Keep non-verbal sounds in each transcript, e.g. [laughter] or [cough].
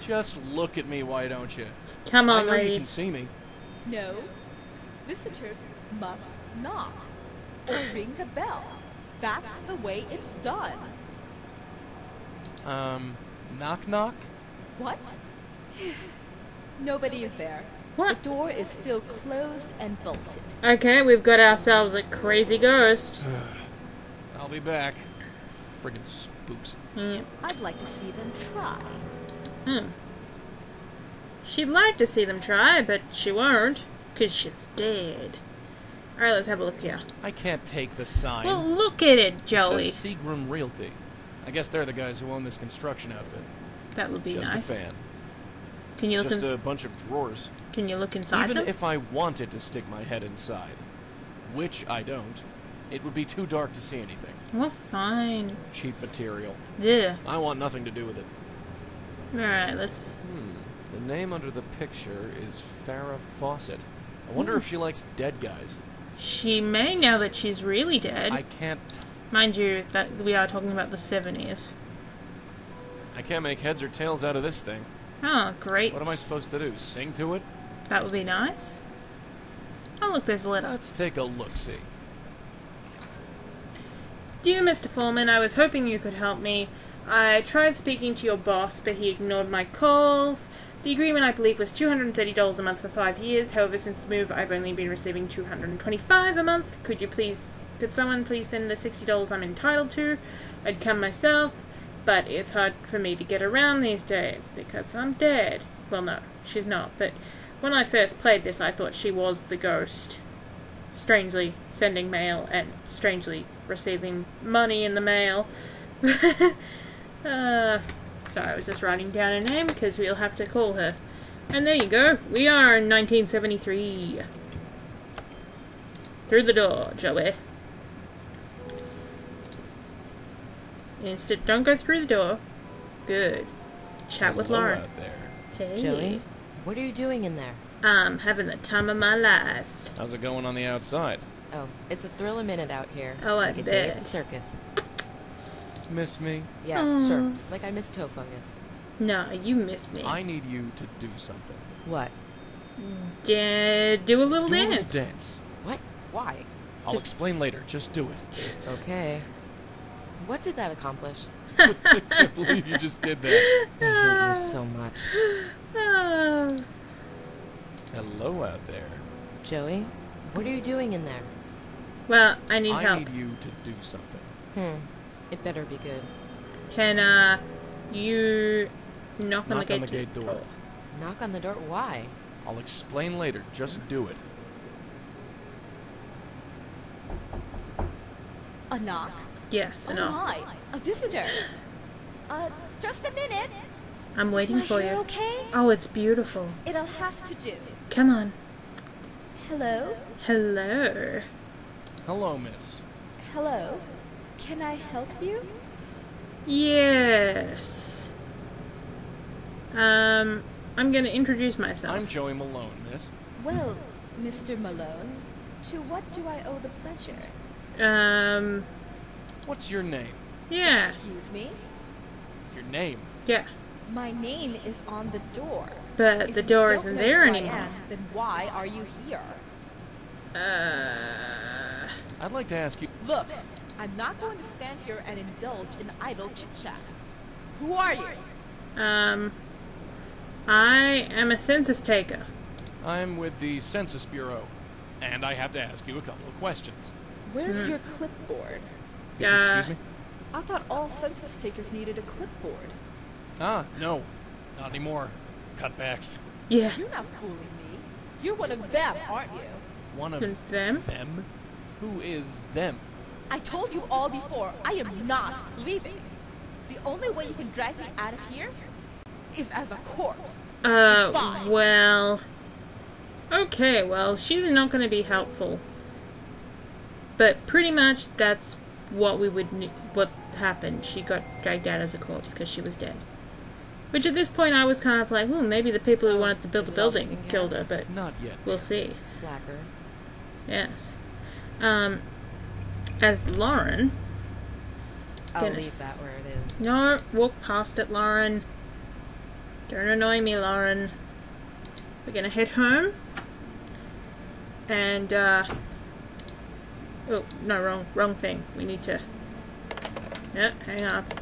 Just look at me, why don't you? Come on, I on, know you can see me. No. Visitors must knock or ring the bell. That's the way it's done. Um, knock knock? What? [sighs] Nobody is there. What? The door is still closed and bolted. Okay, we've got ourselves a crazy ghost. [sighs] I'll be back. Friggin' spooks. Hmm. I'd like to see them try. Hmm. She'd like to see them try, but she won't, because she's dead. Alright, let's have a look here. I can't take the sign. Well, look at it, It Joey. says Seagram Realty. I guess they're the guys who own this construction outfit. That would be Just nice. a fan. Can you look? Just a bunch of drawers. Can you look inside Even them? if I wanted to stick my head inside, which I don't, it would be too dark to see anything. Well, fine. Cheap material. Yeah. I want nothing to do with it. All right. Let's. Hmm. The name under the picture is Farrah Fawcett. I wonder if she likes dead guys. She may now that she's really dead. I can't. Mind you, that we are talking about the seventies. I can't make heads or tails out of this thing. Oh, great. What am I supposed to do? Sing to it? That would be nice. Oh, look, there's a letter. Let's take a look. Dear Mr. Foreman, I was hoping you could help me. I tried speaking to your boss, but he ignored my calls. The agreement, I believe, was $230 a month for five years. However, since the move, I've only been receiving $225 a month. Could you please, could someone please send the $60 I'm entitled to? I'd come myself, but it's hard for me to get around these days because I'm dead. Well, no, she's not, but when I first played this, I thought she was the ghost strangely sending mail and strangely receiving money in the mail. [laughs] uh, sorry, I was just writing down her name because we'll have to call her. And there you go. We are in 1973. Through the door, Joey. Instead, don't go through the door. Good. Chat with Hello Lauren. out there. Hey. Joey, what are you doing in there? I'm having the time of my life. How's it going on the outside? Oh, it's a thrill a minute out here. Oh, I like a day at the circus. Miss me? Yeah, Aw. sure. Like I miss toe fungus. No, you missed me. I need you to do something. What? Da- do a little Do a little dance. dance. What? Why? I'll Just- explain later. Just do it. Okay. What did that accomplish? [laughs] I can't believe you just did that. I hate you so much. [laughs] Ah. Hello out there. Joey, what are you doing in there? well, I need I help. I need you to do something. Hmm. It better be good. Can uh, you knock on Knock the on gate? the gate door. Knock on the door. Why? I'll explain later. Just do it. A knock. Yes, Oh I know. my, a visitor. [gasps] Uh, just a minute. I'm waiting my for hair you. okay? Oh, it's beautiful. It'll have to do. Come on. Hello? Hello. Hello, miss. Hello? Can I help you? Yes. Um, I'm gonna introduce myself. I'm Joey Malone, miss. Well, Mr. Malone, to what do I owe the pleasure? Um, What's your name? yeah, Excuse me? Your name? yeah. My name is on the door. But If the door isn't there anymore. am, then why are you here? Uh, I'd like to ask you. Look, I'm not going to stand here and indulge in idle chit chat. Who are you? um, I am a census taker. I'm with the Census Bureau, and I have to ask you a couple of questions. Where's your clipboard? Uh, Excuse me? I thought all census takers needed a clipboard. Ah, no. Not anymore. Cutbacks. Yeah. You're not fooling me. You're one of them, aren't you? One of Them? them? Who is them? I told you all before, I am not leaving. The only way you can drag me out of here is as a corpse. Uh, Bye. well. Okay, well, she's not going to be helpful. But pretty much that's what we would. What happened. She got dragged out as a corpse because she was dead. Which at this point I was kind of like, well, maybe the people who wanted to build the building killed her, but Not yet. we'll see. Slacker. Yes. Um, as Lauren. I'll Gonna- leave that where it is. No, walk past it, Lauren. Don't annoy me, Lauren. We're gonna head home. And, uh. Oh, no, wrong, wrong thing. We need to. No, hang up.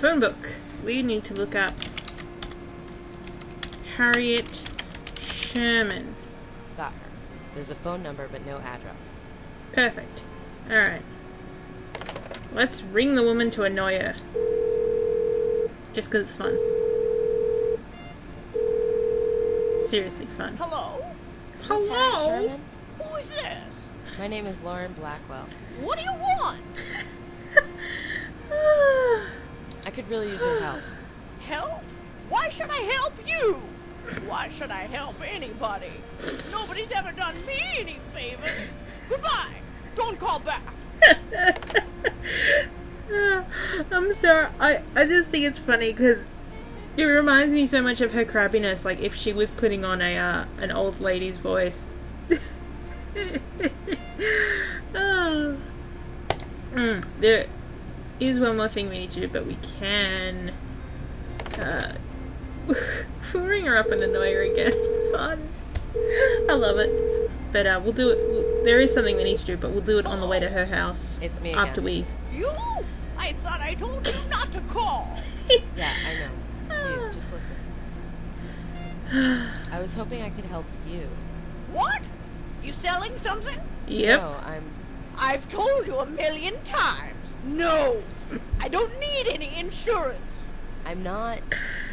Phone book. We need to look up Harriet Sherman. Got her. There's a phone number, but no address. Perfect. Alright. Let's ring the woman to annoy her. Just 'cause it's fun. Seriously fun. Hello? Is this Harriet Hello? Sherman? Who is this? My name is Lauren Blackwell. What do you want? [laughs] I could really use your help. Help? Why should I help you? Why should I help anybody? Nobody's ever done me any favors. Goodbye. Don't call back. [laughs] I'm sorry. I, I just think it's funny because it reminds me so much of her crappiness. Like if she was putting on a uh, an old lady's voice. oh. [laughs] Mm, there is one more thing we need to do, but we can. Uh, we'll [laughs] ring her up and annoy her again. [laughs] It's fun. I love it. But uh, we'll do it. We'll, there is something we need to do, but we'll do it on the way to her house. It's me after again. we You? I thought I told you not to call. [laughs] Yeah, I know. Please, just listen. [sighs] I was hoping I could help you. What? You selling something? Yep. No, I'm. I've told you a million times. No. I don't need any insurance. I'm not.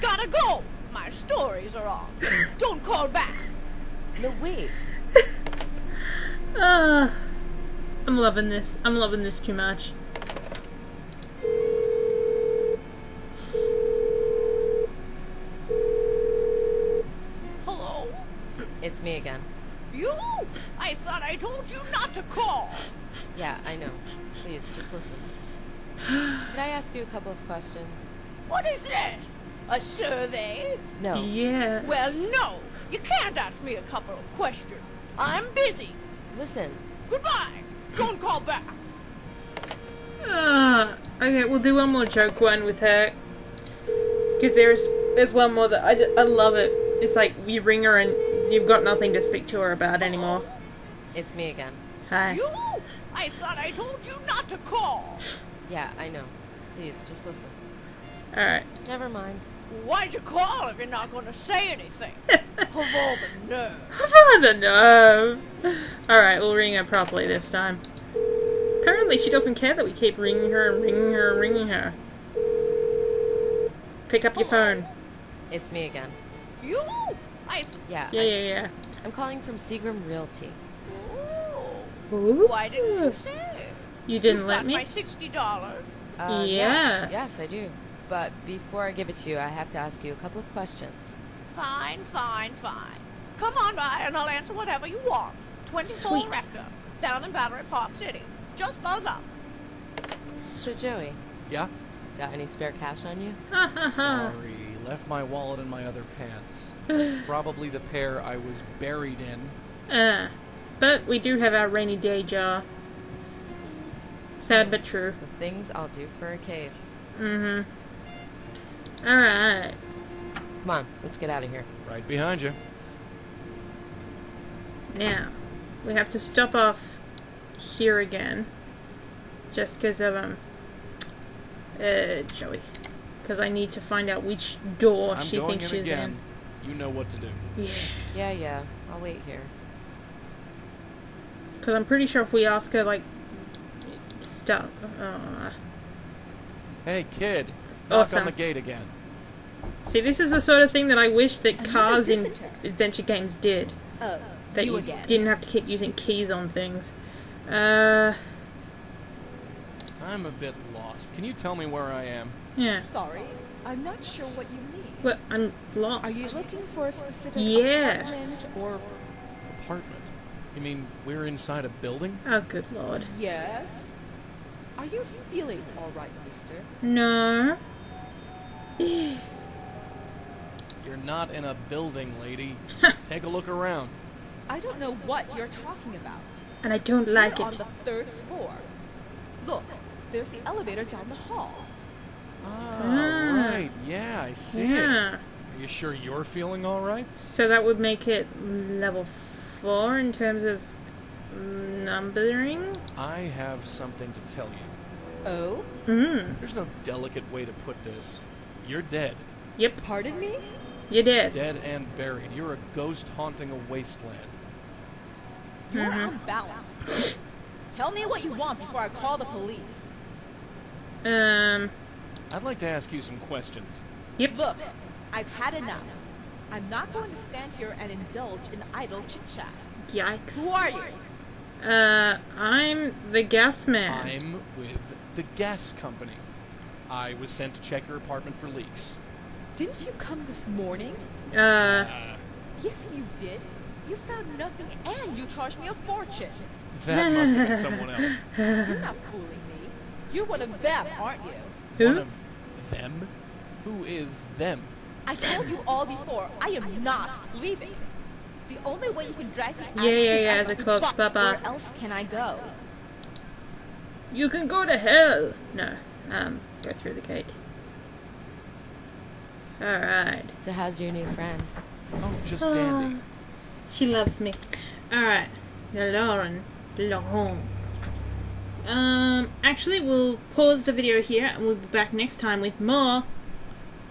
Gotta go. My stories are off. Don't call back. No, wait. Ah, I'm loving this. I'm loving this too much. Hello? It's me again. You? I thought I told you not to call. Yeah, I know. Please, just listen. Can I ask you a couple of questions? What is this? A survey? No. Yeah. Well, no. You can't ask me a couple of questions. I'm busy. Listen. Goodbye. Don't call back. Ah, okay, we'll do one more joke one with her. Because there's there's one more that I, I love it. It's like you ring her and you've got nothing to speak to her about anymore. It's me again. Hi. You? I thought I told you not to call. Yeah, I know. Please, just listen. Alright. Never mind. Why'd you call if you're not going to say anything? [laughs] of all the nerve. I don't know. Alright, we'll ring her properly this time. Apparently she doesn't care that we keep ringing her and ringing her and ringing her. Pick up your phone. It's me again. You? I. Yeah. Yeah, I, yeah, yeah. I'm calling from Seagram Realty. Ooh. Ooh. Why didn't you say? You didn't You've let got me? my sixty dollars. Uh, Yes. Yes. Yes, I do. But before I give it to you, I have to ask you a couple of questions. Fine, fine, fine. Come on by and I'll answer whatever you want. 24 Sweet. Rector, down in Battery Park City. Just buzz up. So, Joey, Yeah? got any spare cash on you? [laughs] Sorry, left my wallet in my other pants. [laughs] Probably the pair I was buried in. Uh, but we do have our rainy day jar. Sad but true. The things I'll do for a case. Mm-hmm. Alright. Come on, let's get out of here. Right behind you. Now, we have to stop off here again. Just because of, um, uh, Joey. Because I need to find out which door I'm she going thinks in she's again. You know what to do. Yeah. Yeah, yeah. I'll wait here. Because I'm pretty sure if we ask her, like, stuff. Uh, Hey, kid. Knock Awesome. on the gate again. see, this is the sort of thing that I wish that Another cars in adventure games did. Oh, That you you again. didn't have to keep using keys on things. Uh, I'm a bit lost. Can you tell me where I am? yeah. Sorry, I'm not sure what you mean. But I'm lost. Are you looking for a specific Yes. apartment or Apartment. You mean we're inside a building? Oh, good lord. yes? Are you feeling all right, Mister? No. You're not in a building, lady. Take a look around. I don't know what you're talking about. And I don't like We're on it. the third floor. Look, there's the elevator down the hall. Ah, Ah. right. Yeah, I see it. Yeah. Are you sure you're feeling all right? So that would make it level four in terms of numbering. I have something to tell you. Oh? Mm. There's no delicate way to put this. You're dead. Yep, Pardon me? you did. Dead and buried. You're a ghost haunting a wasteland. You're unbalanced. Tell me what you want before I call the police. Um. I'd like to ask you some questions. Yep. Look, I've had enough. I'm not going to stand here and indulge in idle chit chat. Yikes. Who are you? Uh, I'm the gas man. I'm with the gas company. I was sent to check your apartment for leaks. Didn't you come this morning? Uh, Uh, Yes, you did. You found nothing and you charged me a fortune. that must have been someone else. [laughs] You're not fooling me. You're one of them, aren't you? who? One of them? Who is them? I told you all before, I am not leaving. The only way you can drag me out Yeah, yeah, is yeah, as the corpse, butt. Papa. Where else can I go? You can go to hell. No. Um, go through the gate. Alright. So how's your new friend? Oh, just dandy. She loves me. Alright. Lauren. Laurent. Um, actually, we'll pause the video here and we'll be back next time with more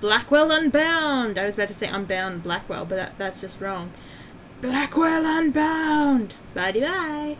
Blackwell Unbound. I was about to say Unbound Blackwell, but that, that's just wrong. Blackwell Unbound. Bye bye.